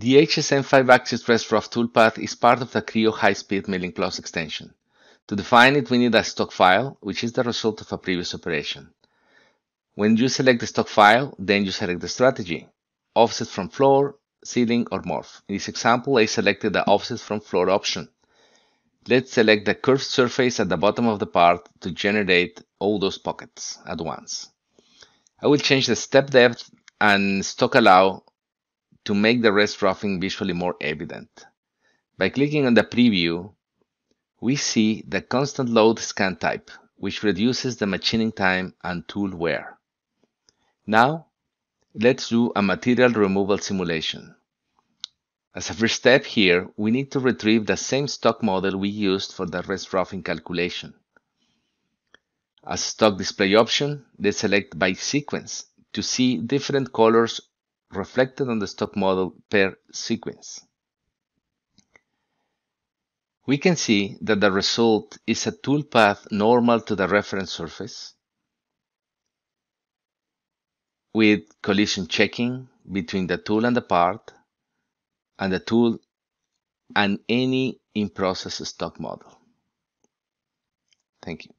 The HSM 5-axis Rest Rough toolpath is part of the Creo High-Speed Milling Plus extension. To define it, we need a stock file, which is the result of a previous operation. When you select the stock file, then you select the strategy, offset from floor, ceiling, or morph. In this example, I selected the offset from floor option. Let's select the curved surface at the bottom of the part to generate all those pockets at once. I will change the step depth and stock allow to make the rest roughing visually more evident. By clicking on the preview, we see the constant load scan type, which reduces the machining time and tool wear. Now, let's do a material removal simulation. As a first step here, we need to retrieve the same stock model we used for the rest roughing calculation. As stock display option, let's select by sequence to see different colors reflected on the stock model per sequence. We can see that the result is a toolpath normal to the reference surface with collision checking between the tool and the part and the tool and any in-process stock model. Thank you.